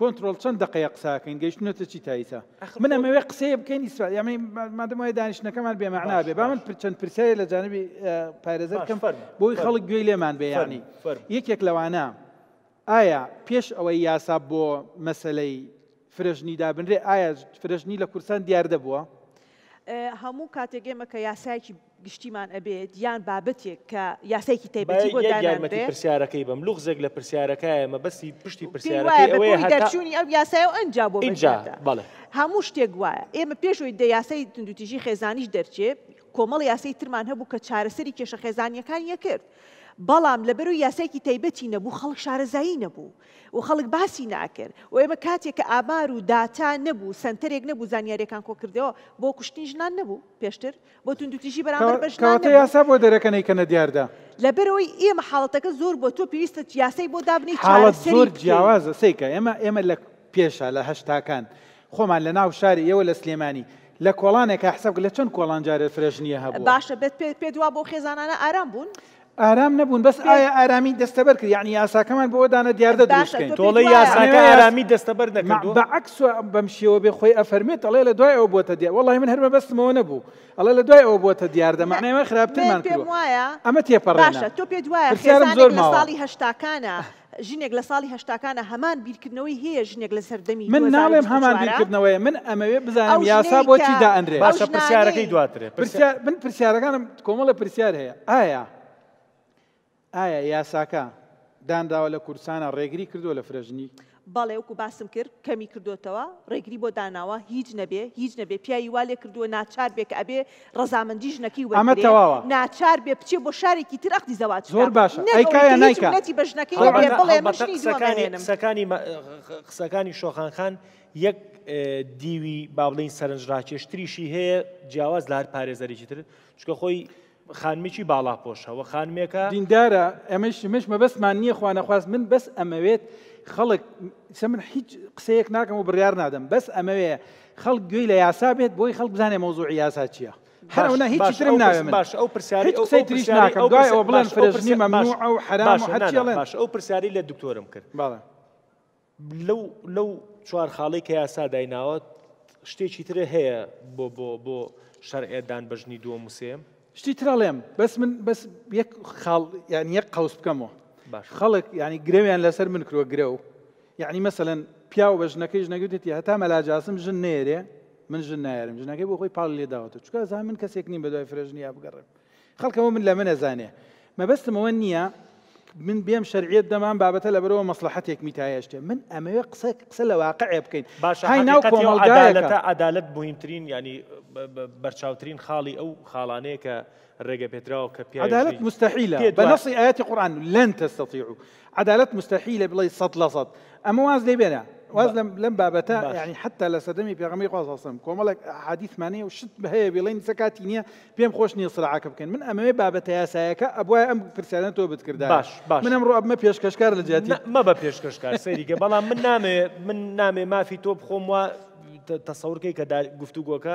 کۆنتڕۆڵ چەند دەقەیە قساکەین گەیشتونەتە چی تایسا من ئەمەوێ قسەیە بکەین ئیسرائیل یامی مادەم وای دانیشتنەکەمان بێمەعنا بێ با من چەند پرسیارێ لە جانبی پارێزەر کەم بۆی خەڵک گوێی لێمان بێ یانی یەکێک لەوانە ئایا پێش ئەوەی یاسا بۆ مەسلەی فرەژنی دابنرێ ئایا فرەژنی لە کورسان دیاردە بووە؟ هەموو کاتێک ئێمە کە یاسایەکی گشتیمان ئەبێت یان بابەتێک کە یاسایەکی تایبەتی بۆ دانانرێ؟ با یارمەتی پرسیارەکەی بەم، لوغزێک لە پرسیارەکایە مەبەستی پشتی پرسیارەکەی ئەوەیە هەتا. پێی وایە بە کۆی دەرچوونی ئەم یاسایە و ئەنجا بۆ بەدیهاتە؟ هەموو شتێک وایە. ئێمە پێش ئەوەی دە یاسای توندوتیژی خێزانیش دەرچێ کۆمەڵی یاسای ترمان هەبوو کە چارەسەری کێشە خێزانیەکانی ئەکرد. بەڵام لەبەرو یاسایەکی تایبەتی نەبوو خەڵک شارەزایی نەبوو و خەڵک باسی ناکرد و ئێمە کاتێک کە ئامار و داتا نەبوو سەنتەرێک نەبوو زانیاریەکان کۆکردەوە بۆ کوشتنی ژنان نەبوو پێشتر بۆ توندوتیژی بەرامبەر بەژنان نەبوو. کەواتە یاسا بۆ دەرەکە نەیکەنە دیاردە. لەبەرئەوەی ئێمە حاڵەتەکە زۆر بووە تۆ پێویستت یاسای بۆ دابنێی چارەسەری بکەی. حاڵەت زۆر جیاوازە سەیکە ئێمە ئێمە لە پێشا لە هەشتاکان خۆمان لە ناو شاری ئێوە لە سلێمانی لە کۆڵانێکا حساب کە لە چەند کۆڵان جارێ فرە ژنیە هەبووە. باشە بێت پێت وا بۆ خێزانانە ئارام بوون؟ ئارام نەبوون بەس ئایا ئارامی دەستەبەر کرد یعنی یاساکەمان بۆ دانە دیاردە دروست باشە، بکەین تۆ تۆڵەی پێت وایە؟ یاساکە ئەمەوێ یاس- ئارامی دەستەبەر مع- نەکردووە بەعەکس و بەم شێوە بێ خۆی ئەفەرمێت ئەڵێ لە دوای ئەوە بووەتە دیار وەڵی من هەر مەبەستمەوە نەبوو ئەڵێ لە دوای ئەوە بووەتە دیاردە نە، معنای وای خراپترمان من پێم کردووە وایە ئەمە تێپەڕێنە باشە تۆ پێت وایە پرسیارم خێزانێک زۆر لە ماوە. ساڵی هەشتاکانە ژنێک لە ساڵی هەشتاکانە هەمان بیرکردنەوەی هەیە ژنێک لە سەردەمی من ناڵێم هەمان بیرکردنەوەیە من ئەمەوێ بزانم یاسا بۆچی دائەنرێ باشە پرسیارەکەی دواتر من پرسیارەکانم کۆمەڵە پرسیار هەیە ئایا ئایا یاساکە دانراوە لە کوردستانە ڕێگری کردووە لە فرەژنی بەڵێ وکو باسم کرد کەمی کردوتەوە ڕێگری بۆ داناوە هیچ نەبێ هیچ نەبێ پیاوی والێ کردووە ناچار بێ کە ئەبێ ڕەزامەندی ژنەکەی ئەمە وەرگرێ تەواوە. ناچار بێ بچێ بۆ شارێکی تر ئەقدی زەواج بکا زۆر باشە. نەک ئەیکا ئەوەی یا کە هیچ نایکا؟ ونەتی بە ژنەکەی هەڵبەتە- نەبێ بڵێ من هەڵبەتە ژنی دووەم قسەکانی نەمێنم قسەکانی مە- قسەکانی شۆخان خان یەک ئێ، دیوی با بڵێین سەرنجڕاکێشتریشی هەیە جیاواز لە هەر پارێزەرێکی تر چونکە خۆی خانمێکی باڵاپۆشە و خانمێکە دیندارە ئەمەش ئمەش مەبەستمان نییە خوانەخواست من بەس ئەمەوێت خەڵک سە من هیچ قسەیەک ناکەم و بڕیار نادەم بەس ئەمەوێ خەڵک گوێی لە یاسا بێت بۆی خەڵک بزانێ مەوزوعی یاسا چییە هەر ئەونا هیچی باش ترم ئەو ناوێ پرس من باش ئەو پرسیاری هیچ ئەو قسەی ئەو تریش پرسیاری ناکەم ئەو دوای ئەوە پرسیار بڵێن باش ئەو فرەژنی پرسیار باش مەمنوع ئەو حەرام و باشە هەر نا چی نا ئەڵێن باش ئەو پرسیاری لە دکتۆرم کرد بەڵێ لەو لەو چوار خاڵەی کە یاسا دایناوە شتێکی ترە هەیە بۆ بۆ بۆ شەرعێدان بە ژنی دووەم و سێم شتی ترەڵێم بەس من بەس یەک خاڵ یان یەک قەوس بکەمەوە خەڵک ینی گرەویان لەسەر من کرۆ گرە و یعنی مەسەن پیاو بە ژنەکەی ژنەگوتێتی هەتا مەلاجاسم ژن نێرێ من ژن نارم ژنەکەی بۆ خۆی پاڵ لێداوەتە چکازان من کەسێک نیم بە دوای فرەژنیا بگەڕێم خەڵکەوە من لە منە زانێ مەبەستم ئەوە نییە من بێم شەرعیەت دەم ئەم بابەتە لەبەرەوە مەسلەحەتێکمی تا هێشتێ من ئەمەوێ قسە قسە لە واقعێ بکەین باشە هاي ناو حقیقەتی و کۆمەڵگایەکە. عەدالەتە عەدالەت مهمترین یعنی بەرچاوترین خاڵی ئەو خاڵانەیە کە ڕێگە پێتراوە کە پیاوێک عدالت مستحیلە بێت وا- بنص آيات قرآن لن تستطيعوا عەدالەت مستەحیلە بڵێی سەد لە سەد ئەمە واز لێ بێنە واز لەم لەم بابەتە باش. یعنی حتا لە سەردەمی پێغەمبەری خوا صلی الله علیه و سلم کۆمەڵێک حدیثمانەیە و شت هەیە بڵێن سە کاتی نییە پێم خۆش نییە سراعەکە بکەین من ئەمەوێ بابەتە یاسایەکە ئەبوای ئەم پرسیارە تۆ بتکردایە باش، باش. من ئەمڕۆ ئەبمە پێشکەشکار لە جیاتی نە، مەبە پێشکەشکار سەیریکە بەڵام من نامەوێ من نامێ مافی تۆ بخۆم وا ت- تەسەورکەی کە دا- گفتوگۆکە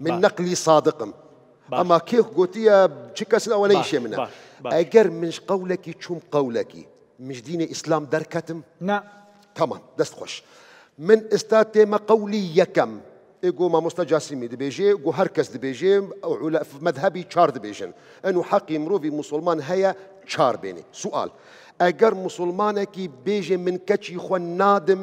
من نەقلی سادقم ئەما کێک گوتیە چ کەس لە ئەوەی شێ منە ئەگەر منش قەولەکی چوم قەولەکی مژدینە ئیسلام دەرکەتم نا تەمان دەست خۆش من ئێستا تێمە قەولی یەکەم ئێگۆ مامۆستا جاسیمی دەبێژێ گو هەر کەس دەبێژێ ئەو مەذهبی چار دەبێژن ئەن و حەقی مرۆڤی مسلمان هەیە چار بێنێ سوال ئەگەر مسلمانێکی بێژێ من کەچی خۆ نادم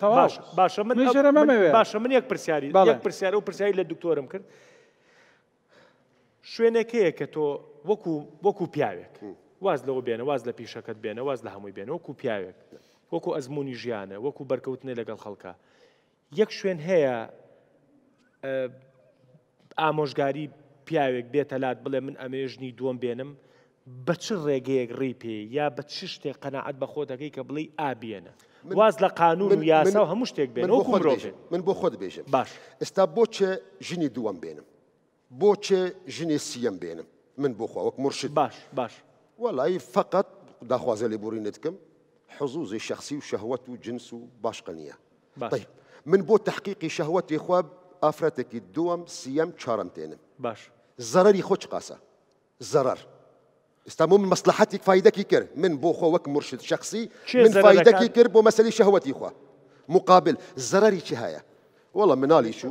تەواو باشە من ژرە مەمەوێ باشە من یەک پرسیاری یەک پرسیار و پرسیاری لە دکتۆرم کرد شوێنەکەیە کە تۆ وەکو وەکو پیاوێک واز لەوە بێنە واز لە پیشەکەت بێنە واز لە هەمووی بێن وەکو پیاوێک وەکو ئەزمموی ژیانە وەکو بەرکەوتنە لەگەڵ خەڵکە یەک شوێن هەیە ئامۆژگاری پیاوێک بێتە لات بڵێ من ئەمەوێ ژنی دووەم بێنم بە چ ڕێگەیەک ڕێی پێی یا بە چ شتێک قەناعەت بە خۆ دەکەی کە بڵێی ئابیێنە واز لە قانون و یاسا و هەموو شتێک بێن وەکو مرۆڤ بێن. من بۆ خۆت بێژم باش ئێستا بۆچێ ژنی دووەم بێنم بۆچێ ژنی سیەم بێنم من بۆ خۆ وەک مرشد باش باش وەڵایی فقط داخوازە لێبوورینت بکەم حظوظی شخصی و شەهوەت و جنس و باشقە نییە باشە. من بۆ تەحقیقی شەهوەتی خوا ئافرەتێکی دووەم سیەم چارەم تێنم باش زەرری خۆ چ قاسە زەرەر ئستا من مەسلحەتێک فیدەکی کرد من بۆ خۆ وەک مرشد شخصی من فیدەکی کرد بۆ مەسلی شەهوەتی خوا مقابل زەرری چ هەیە وەڵە مناڵی شو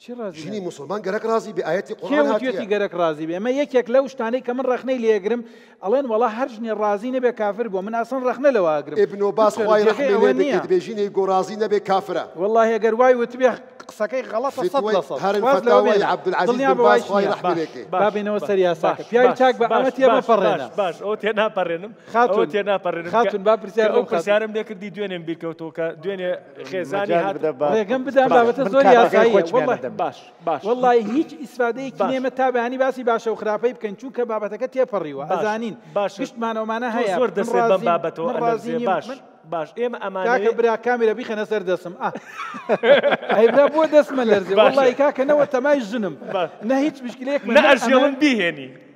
ژنی موسڵمان گەرەک ڕازی بێ ئایەتی قورئان هاتیە کێ وتویەتی گەرەک ڕازی بێ ئەمە یەکێک لەو شتانەی کە من ڕەخنەی لێ ئەگرم ئەڵێن وەڵا هەر ژنێ ڕازی نەبێ کافر بووە من ئەسڵەن ڕەخنە لەوە ئەگرم ئیبن عباس خوای ڕەحمی لێ بێت دەبێ ژنێک گۆ ڕازی نەبێ کافرە وەڵاهی گەر وای وتبێ قسەکەی غەڵەتە سەد لە سەد هەرن فتاوای عەبدولعەزیز بن باز خوای ڕەحمی لێ بکەی با بێنەوە سەر یاساکە پیاوی چاک بە ئەمە تێ مەپەڕێنە باش ئەو تێ ناپەڕێنم خاتون تێ ناپەڕێنم خاتون با پرسیار لەو پرسیارم لێ کردی دوێنێم بیرکەوتەوە کە دوێنێ خێزانی هات ڕێگەم بدە بابەتە زۆر یاساییە باش باش وڵی هیچ ئیسفادەیەکی نێمە تا بەیانی باسی باشە و خراپەی بکەین چونکە بابەتەکە تێپەڕیوە ئەزانین باش گشتمانەوەمانە هەیە زۆر دەست بەم بابەتەوە ڕازی باش باش ئێمە ئەمانەکە برا کامیرە بیخەنە سەر دەسم ئەیبرا بۆ دەستمە لەرزی وڵی کاکەنەوە تەمای ژنم نە هیچ مشکلێک نەژێڵم بیهێنی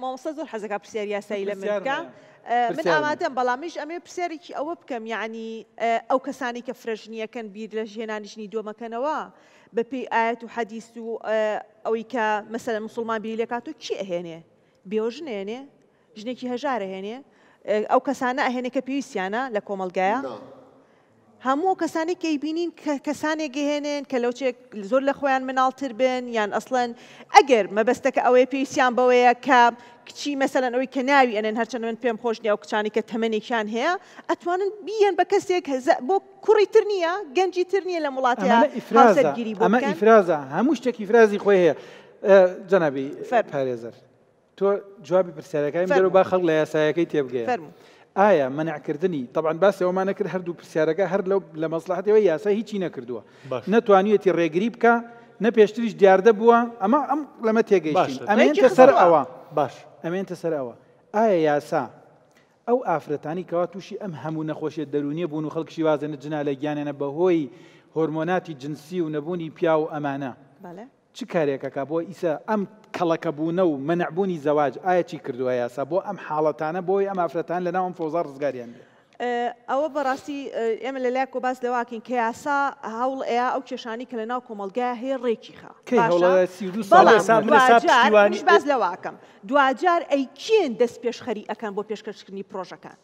مامۆستا زۆر حەز دەکات پرسیاری یاسایی لە من پرسیار بکا هەیە. من پرسیار ئامادەم بەڵام منیش ئەمەوێ پرسیارێکی ئەوە بکەم یعنی ئەو کەسانەی کە فرەژنیەکەن بیر لە ژهێنانی ژنی دووەمەکەنەوە بەپێی ئایەت و حەدیس و ئە، ئەوەی کە مەسەلەن موسڵمان بیری لێکاتۆ چی ئەهێنێ بێوەژن ئەێنێ ژنێکی هەژار ئەهێنێ ئەو کەسانە ئەهێنێ کە پێویستیانە لە کۆمەڵگایە نا هەموو ئەو کەسانەی کە ئەیبینین کە کەسانێک گەهێنێن کە لەوچێک زۆر لە خۆیان مناڵتر بن یان ئەسڵەن ئەگەر مەبەستەکە ئەوەیە پێویستیان بەوەیە کە کچی مەسەلەن ئەوی کە ناوی ئەنێن هەرچەند من پێم خۆش نیە و کچانی کە تەمەنێکیان هەیە ئەتوانن بیەن بە کەسێک هەزە بۆ کوڕی تر نییە گەنجی تر نییە لە وڵاتە ئەمانە ئیفرازە هاوسەرگیری بۆ ئەمە بکەن ئیفرازە هەموو شتێک ئیفرازی خۆی هەیە ئە، جەنابی فەرموو. پارێزەر تۆ جوابی پرسیارەکانی بەرەوە با خەڵک لە یاسایەکەی تێبگەیە ئایا منعکردنی طبعاان باسی ئەومانە کرد هەردوو پرسیارەکە هەر لەو لە مەسلحاتەوە یاسا هیچی نەکردووە نەتوانیەتی ڕێگری بکە نە پێشتریش دیاردە بووە ئەمە ئەم لەمە تێگەیشت ئەمێنتە سەر ئەوە باش ئەمێنتە سەر ئەوە ئایا یاسا ئەو ئافرەتانی کەوا تووشی ئەم هەموو نەخۆشیە دەرونیە بوون و خەڵکشی وازێنە جنا لە گیانێنە بەهۆی هۆرمۆناتی جنسی و نەبوونی پیا و ئەمانە چ کارێکەکا بۆ ئیسە ئەم کەڵەکە بوونە و مەنع بوونی زەواج ئایا چی کردووە یاسا بۆ ئەم حاڵەتانە بۆی ئەم ئافرەتان لەناو ئەم فەوزا ڕزگاریان بێ؟ ئەوە بەڕاستی ئێمە لە لایەکەوە باس لەوەکەین کە یاسا هەوڵ ئەیا ئەو کێشانەی کە لەناو کۆمەڵگای هەیە ڕێکی خا باش لەواکەم دواجار ئەی کێن دەست پێشخەری ئەکەن بۆ پێشکەشکردنی پرۆژەکان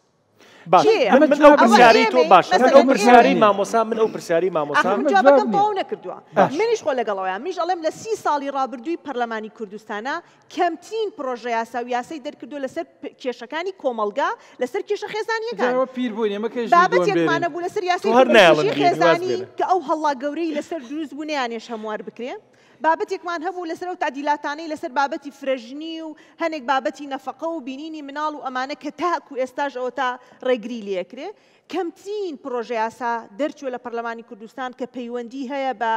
باش کێ؟ من- ئەمە من جواب ئەو نییە. پرسیارەی تۆ ئێمەی- باشە من مەسەلەن ئەو ئێمەی- پرسیارەی مامۆسا من ئەو پرسیارەی ئاخر مامۆسا من جواب جوابەکەم نییە. تەواو نەکردووە باش. منیش خۆ لەگەڵەوەیە منیش ئەڵێم لە سی ساڵی ڕابردووی پەرلەمانی کوردستانە کەمترین پڕۆژە یاسا و یاسای دەرکردووە لەسەر پ- کێشەکانی کۆمەڵگا لەسەر کێشە خێزانیەکان جارەوە پیر بووین ئێمە کەژی دووەم بابەتێکمان بێرین نەبوو لەسەر یاسای تۆ هەر نایەڵن توندوتیژی بێنی، واز خێزانی بێنە. کە ئەو هەڵڵا گەورەی لەسەر دروست بوو نیانێش هەموار بکرێ بابەتێکمان هەبوو لەسەر ئەو تادیلاتانەی لەسەر بابەتی فرەژنی و هەنێک بابەتی نەفقە و بینینی مناڵ و ئەمانە کە تاکو ئێستاش ئەوە تا ڕێگری لەکرێ کەمترین پرۆژە یاسا دەرچوە لە پەرلەمانی کوردستان کە پەیوەندی هەیە بە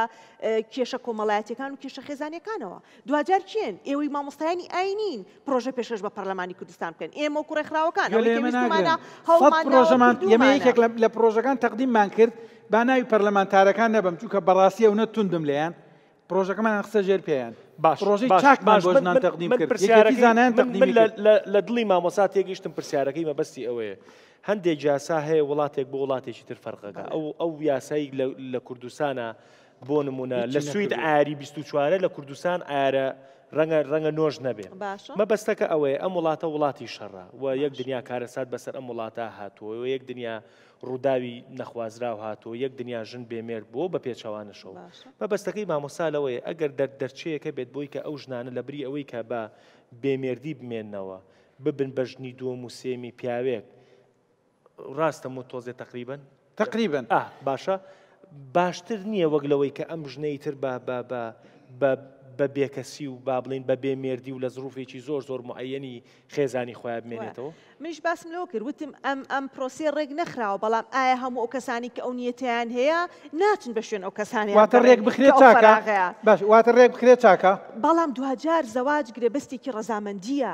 کێشە کۆمەڵایەتەکان و کێشە خێزانەکانەوە دواجار کێن ئێوەی مامۆستایانی ئاینین پرۆژە پێشکەش بە پەرلەمانی کوردستان بکەن ئێمە وەکو ڕێکخراوەکان گوێ لە ئەوەی ئێمە پێویستمانە ناگرن سەد هەوڵمان داوە پرۆژەمان ئێمە کردوومانە یەکێک لە لە پرۆژەکان تەقدیممان کرد با ناوی پەرلەمانتارەکان نەبەم چونکە بەڕاستیە ونە توندم لێیان پرۆژەکەمان قسە ژێر پێیان باش پرۆژەی باش چاکمان باش بۆ من ژنان من تەقدیم من کرد یەکێتی پرسیارەکەی زانایان من من تەقدیمی لە کرد لە لە دڵی مامۆستا تێگەیشتم پرسیارەکەی مەبەستی ئەوەیە هەندێک یاسا هەیە وڵاتێک بۆ وڵاتێکی تر فەرقەکە بەڵێ ئەو ئەو یاسایی لە لە کوردستانە بۆ نمونە لە سوید ئاری بیست و چوارە لە کوردستان ئارە ڕەنگە ڕەنگە نۆش نەبێ باشە مەبەستەکە ئەوەیە ئەم وڵاتە وڵاتی شەڕە و یەک دنیا کارەسات بەسەر ئەم وڵاتە هاتووە و یەک دنیا ڕووداوی نەخوازراو هاتووە یەک دنیا ژن بێمێرد بۆ بە پێچەوانەشەوە باشە مەبەستەکەی مامۆستا لەوەیە ئەگەر دەرد دەرچەیەکە بێت بۆی کە ئەو ژنانە لە بری ئەوەی کە بە بێمێردی بمێنەوە ببن بە ژنی دووەم و سێمی پیاوێک ڕاستە مو تۆزێ تەقریبەن تەقریبەن ئا باشە باشتر نییە وەک لەوەی کە ئەم ژنەی تر بە بە بە بە بە بێکەسی و با بڵین بە بێ مێردی و لە زروفێکی زۆر زۆر معەنی خێزانی خۆیان بمێنێتەوە منیش باسم لەوە کرد وتم ئەم ئەم پرۆسیە ڕێک نەخراوە بەڵام ئایا هەموو ئەو کەسانی کە ئەو نیەتیان هەیە ناچن بە شوێن ئەو کەسانی واتە ڕێک بخرێت چاکە باش واتە ڕێک بخرێت چاکە بەڵام دوجار زەواج گرێبەستێکی ڕزامەندیە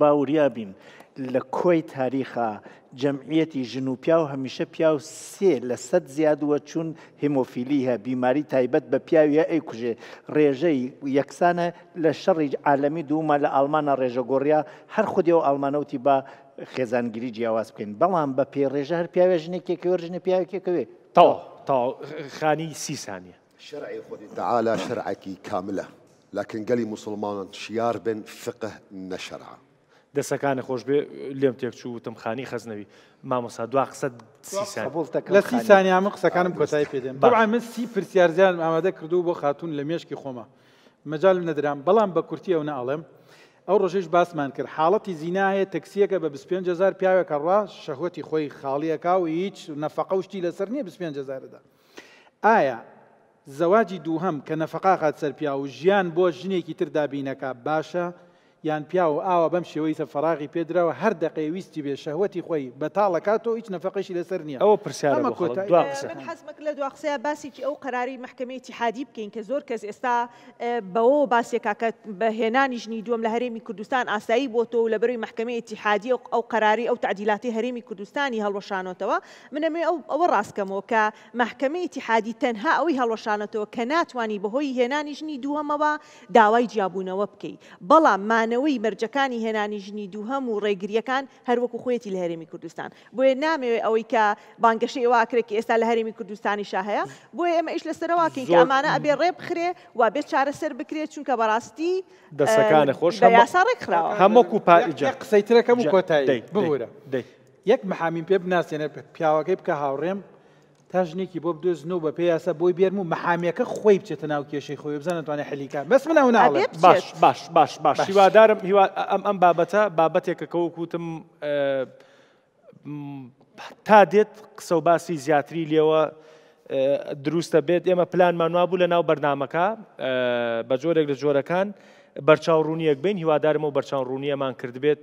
باوریابین لە کۆی تاریخا جەمعیەتی ژن و پیاو هەمیشە پیاو سێ لە سەد زیادوە چون هیمۆفیلی هە بیماری تایبەت بە پیاویە ئەی کوژێ ڕێژەی یەکسانە لە شەڕی عالەمی دوومە لە ئالمانە ڕێژە گۆڕیا هەر خودێ و ئالمانەوتی بە خێزانگیری جیاواز بکەین بەڵام بە پێی ڕێژە هەر پیاوێ ژنێکێکەوە ژنە پیاوێکێکەوێ تەواو تەواو خانی سی سانیە شەرعی خودی تەعالا شەرعەکی کاملە لاکن گەلی موسڵمانان شیار بن فقه نە شەرع. دەسەکانت خۆشبێ لێم تێک چوو وتم خانی خەزنەوی مامۆستا دوا قسەت سی ثانیە لە سی ثانیە من قسەکانم کۆتایی پێ دێم بەڵام من سی پرسیار زیادم ئامادە کردوو بۆ خاتون لە مێشکی خۆما مەجالم نەدرام بەڵام بە کورتی ئەونە ئەڵێم ئەو ڕۆژیش باسمان کرد حاڵەتی زینا هەیە تەکسیەکە بە 25 هزار پیاوێکە ڕا شەهوەتی خۆی خاڵیەکە و هیچ نەفقە و شتی لەسەر نییە 25 هزاردا ئایا زەواجی دووهەم کە نەفەقە ئەخات سەر پیاو و ژیان بۆ ژنێکی تر دابینەکا باشە یان پیاو ئاوا بەم شێوەیسە فەراغی پێ دراوە هەر دەقەیە ویستی بێ شەهوەتی خۆی بەتاڵ ئەکات و هیچ نەفەقەیشی لەسەر نیە ئەوە پرسیارە بۆ خەڵک دوا قسە من حەزم کرد لە دوا قسەیا باسێکی ئەو قەرارەی مەحکەمەی ئیتیحادی بکەین کە زۆر کەس ئێستا بەوەوە باسی ئەکا کە بە هێنانی ژنی دووەم لە هەرێمی کوردستان ئاسایی بۆتەوە و لەبەروی مەحکەمەی ئیتیحادی ئەو قەرارەی ئەو تەعدیلاتی هەرێمی کوردستانی هەڵوەشانۆتەوە من ئەمەوێ ئەوە ڕاستکەمەوە کە مەحکەمەی ئیتیحادی تەنها ئەوەی هەڵوەشانەتەوە کە ناتوانی بەهۆی هێنانی ژنی دووهەمەوە داوای جیابوونەوە بکەی بەڵام مانەوەی مەرجەکانی هێنانی ژنی دووهەم و ڕێگرییەکان هەروەکو خۆیەتی لە هەرێمی کوردستان بۆیە نامەوێ ئەوەی کە بانگەشەی ئەوە ئەکرێت کە ئێستا لە هەرێمی کوردستانیشا هەیە بۆیە ئێمە ئیش لەسەرواکەین کە ئەمانە ئەبێ ڕێ بخرێ و بێ چارەسەر بکرێت چونکە بەڕاستی دەسەکانە خۆش بە یاسا ڕێکخراوە هەمووکو پا قسەی ترەکەم کۆتایی ببورە. یەک محامیم پێ بناسێنە پیاوەکەی بکە هاوڕێم تا ژنێکی بۆ بدۆزن و بە پێ یاسا بۆی بێرم و محامیەکە خۆی بچێتە ناو کێشەی خۆی بزانە توانێ حلیکە بەس من ئەو ناڵێ باش باش باش باش هیوادارم هیوا ئەم ئەم بابەتە بابەتێکە کەوەکوتم تا دێت قسە و باسی زیاتری لێوە دروستە بێت ئێمە پلانمان وا بوو لە ناو بەرنمەکە بە جۆرێک لە جۆرەکان بەرچاو ڕوونیەک بین هیوادارمەوە بەرچاو ڕوونیەمان کردبێت